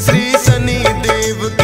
Shri Shani Dev